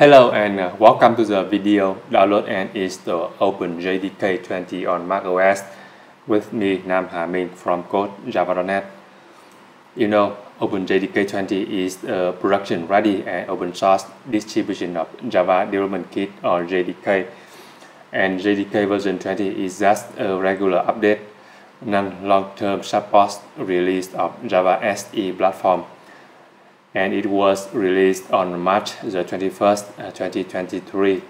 Hello and uh, welcome to the video. Download and install OpenJDK 20 on macOS with me Nam Ha Minh from CodeJava.net. You know OpenJDK 20 is a production ready and open source distribution of Java Development Kit or JDK and JDK version 20 is just a regular update non-long-term support release of Java SE platform and it was released on March the 21st, uh, 2023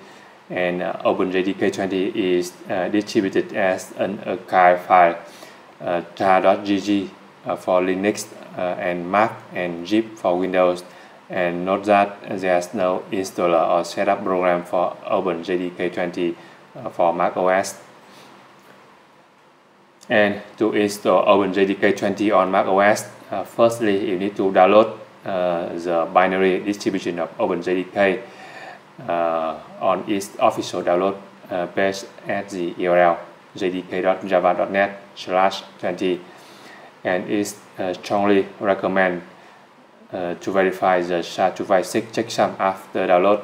and uh, OpenJDK 20 is uh, distributed as an archive file. Uh, tar.gz uh, for Linux uh, and Mac and zip for Windows. And note that there's no installer or setup program for OpenJDK 20 uh, for Mac OS and to install OpenJDK 20 on Mac OS firstly you need to download the binary distribution of OpenJDK uh, on its official download uh, page at the URL jdk.java.net slash 20 and is strongly recommend to verify the SHA-256 checksum after download.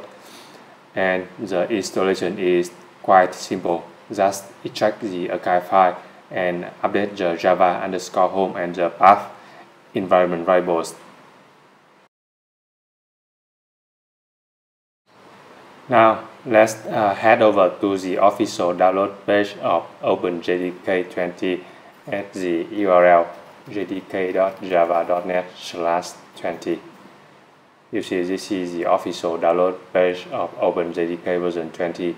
And the installation is quite simple. Just extract the archive file and update the java underscore home and the path environment variables Now let's uh, head over to the official download page of OpenJDK 20 at the URL jdk.java.net slash 20. You see this is the official download page of OpenJDK version 20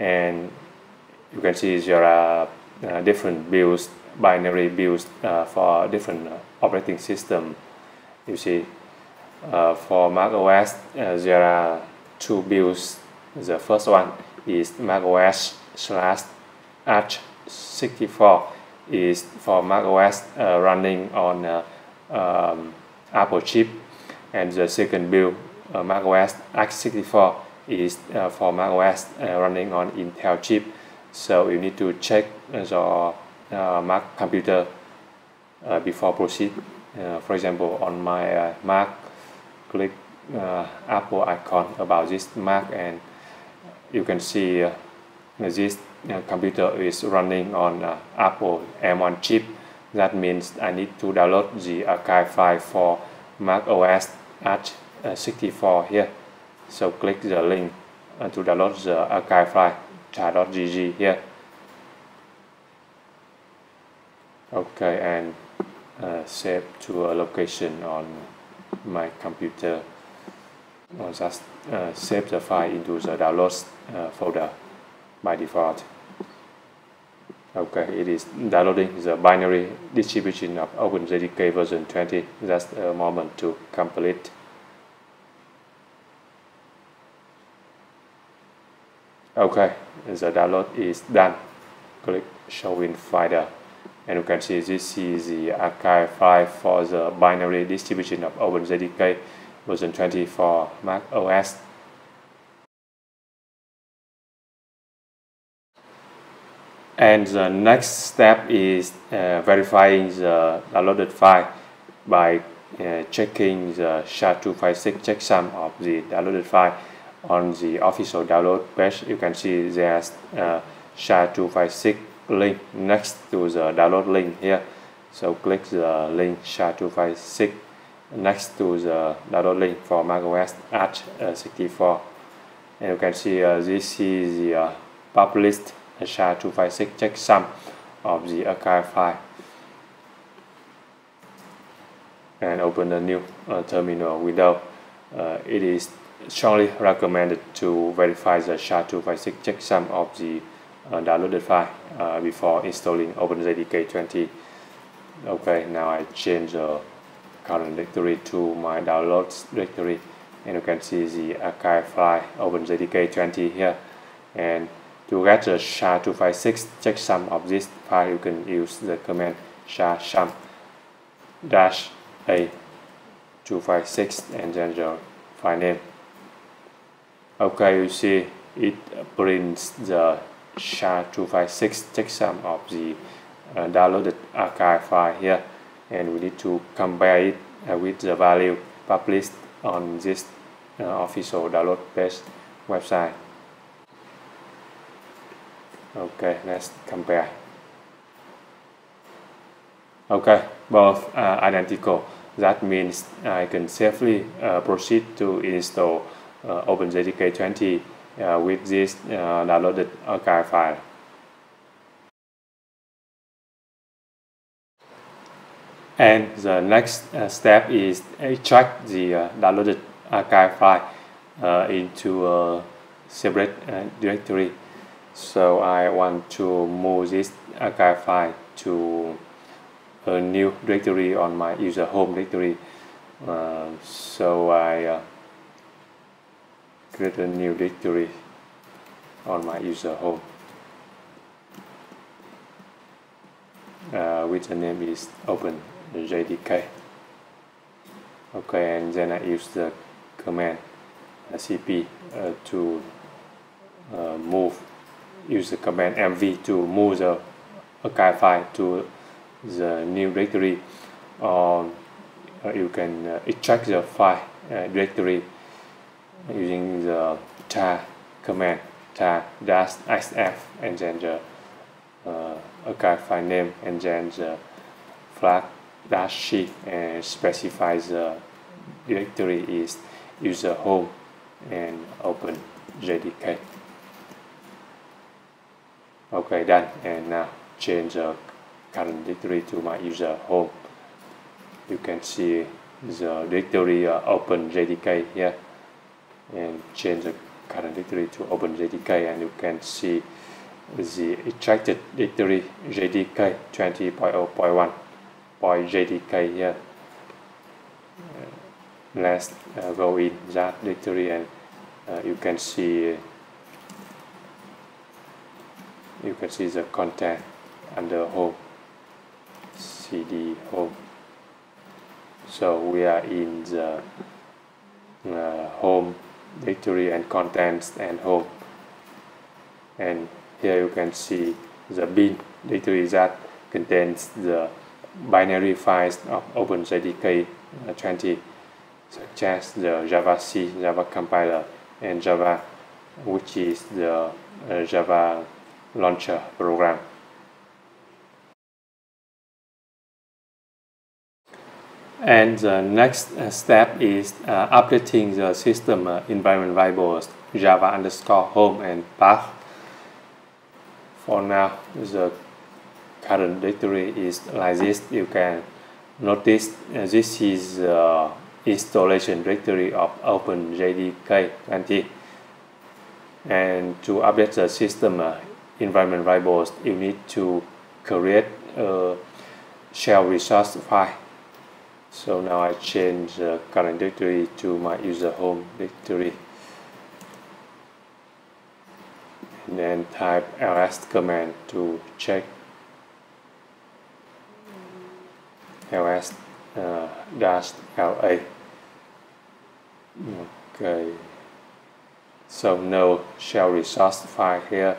and you can see there are uh, different builds, binary builds uh, for different uh, operating system. You see uh, for Mac OS uh, there are two builds the first one is macOS slash Arch 64 is for macOS uh, running on uh, um, Apple chip. And the second build uh, macOS x64 is uh, for macOS uh, running on Intel chip. So you need to check your uh, Mac computer uh, before proceed. For example on my Mac click Apple icon about this Mac and you can see uh, this uh, computer is running on uh, Apple M1 chip. That means I need to download the archive file for Mac OS at 64 here. So click the link to download the archive file tar.gz here. Okay, and uh, save to a location on my computer or just uh, save the file into the downloads uh, folder by default. Okay, it is downloading the binary distribution of OpenJDK version 20. Just a moment to complete. Okay, the download is done. Click Show in Finder. And you can see this is the archive file for the binary distribution of OpenJDK version 20 for Mac OS. And the next step is uh, verifying the downloaded file by uh, checking the SHA-256 checksum of the downloaded file on the official download page. You can see there's a SHA-256 link next to the download link here. So click the link SHA-256 next to the download link for macOS Arch uh, 64 and you can see uh, this is the uh, published SHA-256 checksum of the archive file. And open the new uh, terminal window uh, it is strongly recommended to verify the SHA-256 checksum of the uh, downloaded file uh, before installing OpenJDK 20 okay now I change the current directory to my downloads directory. And you can see the archive file OpenJDK 20 here. And to get the SHA-256 checksum of this file you can use the command shasum dash a 256 and then the file name. Okay you see it prints the SHA-256 checksum of the uh, downloaded archive file here and we need to compare it uh, with the value published on this uh, official download page website. Okay let's compare. Okay both are identical. That means I can safely uh, proceed to install uh, OpenJDK 20 uh, with this uh, downloaded archive file and the next uh, step is extract the uh, downloaded archive file uh, into a separate uh, directory. So I want to move this archive file to a new directory on my user home directory. Uh, so I uh, create a new directory on my user home which the name is open JDK okay and then I use the command cp uh, to uh, move use the command mv to move the archive file to the new directory. Or uh, you can uh, extract the file uh, directory using the tar command tar dash xf and then the uh, archive file name and then the flag dash shift and specifies the directory is user home and open JDK. Okay, done. And now change the current directory to my user home. You can see the directory uh, open JDK here and change the current directory to open JDK and you can see the extracted directory JDK 20.0.1 by JDK here. Uh, let's uh, go in that directory and uh, you can see you can see the content under home cd home so we are in the uh, home directory and contents and home and here you can see the bin directory that contains the binary files of OpenJDK uh, 20 such as the Java-C, Java compiler and Java which is the uh, Java launcher program. And the next uh, step is uh, updating the system uh, environment variables java underscore home and path. For now, the current directory is like this. You can notice uh, this is the installation directory of OpenJDK 20. And to update the system uh, environment variables, you need to create a shell resource file so now I change the current directory to my user home directory and then type ls command to check ls uh, dash la okay so no shell resource file here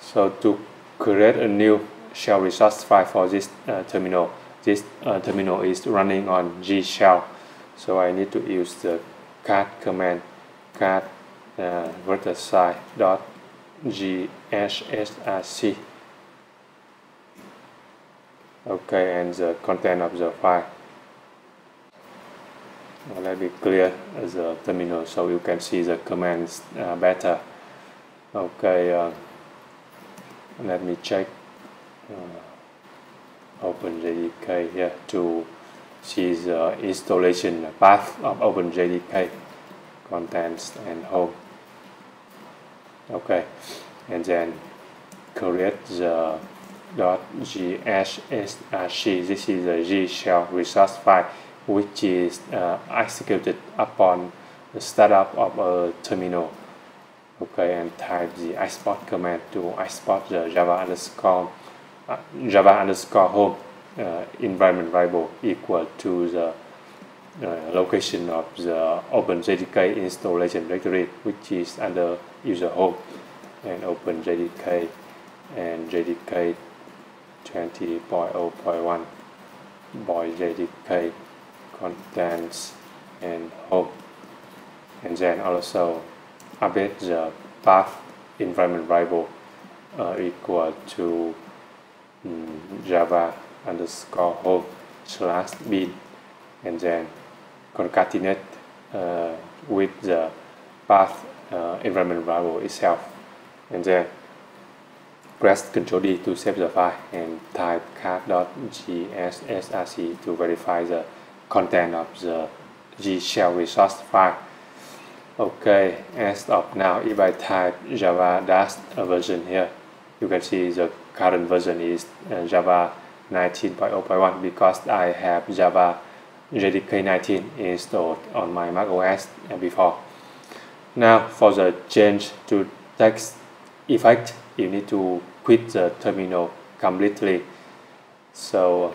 so to create a new shell resource file for this uh, terminal. This uh, terminal is running on Z shell, so I need to use the cat command cat uh, verticide dot zshrc. Okay, and the content of the file. Now let me clear the terminal so you can see the commands uh, better. Okay, uh, let me check uh, OpenJDK here to see the installation path of OpenJDK contents and home okay and then create the .zshrc this is the Z shell resource file which is uh, executed upon the startup of a terminal. Okay and type the export command to export the java underscore uh, java underscore home uh, environment variable equal to the uh, location of the OpenJDK installation directory which is under user home and OpenJDK and JDK 20.0.1 by JDK contents and home and then also update the path environment variable uh, equal to um, java underscore home slash bin and then concatenate uh, with the path uh, environment variable itself. And then press Ctrl D to save the file and type cat.zshrc to verify the content of the Z shell resource file. Okay, as of now, if I type Java dash version here, you can see the current version is uh, Java 19.0.1 because I have Java JDK 19 installed on my Mac OS before. Now for the change to text effect, you need to quit the terminal completely. So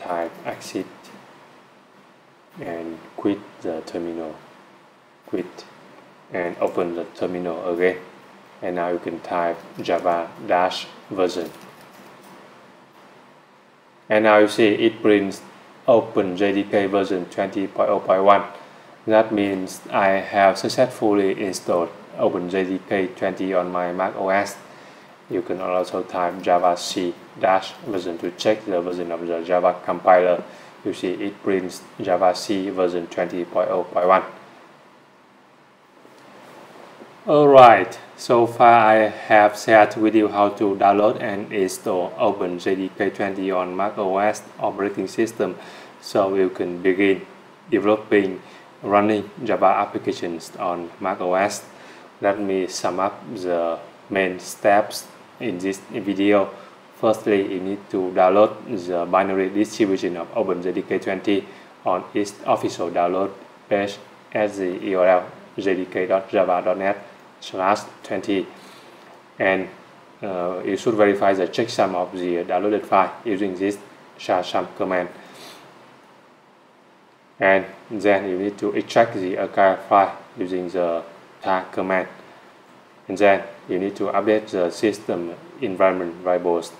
type exit and quit the terminal, quit and open the terminal again. And now you can type java dash version. And now you see it prints Open JDK version 20.0.1. That means I have successfully installed OpenJDK 20 on my Mac OS. You can also type java c dash version to check the version of the Java compiler. You see it prints java c version 20.0.1. Alright, so far I have shared with you how to download and install OpenJDK 20 on Mac OS operating system so you can begin developing running Java applications on Mac OS. Let me sum up the main steps in this video. Firstly, you need to download the binary distribution of OpenJDK 20 on its official download page at the URL jdk.java.net slash 20 and uh, you should verify the checksum of the downloaded file using this sum command. And then you need to extract the archive file using the tar command and then you need to update the system environment variables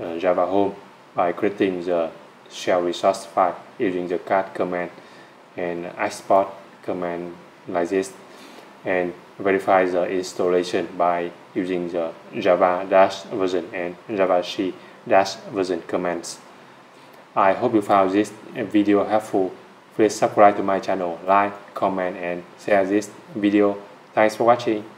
uh, java home by creating the shell resource file using the cat command and export command like this and verify the installation by using the java dash version and java c dash version commands. I hope you found this video helpful. Please subscribe to my channel, like, comment and share this video. Thanks for watching.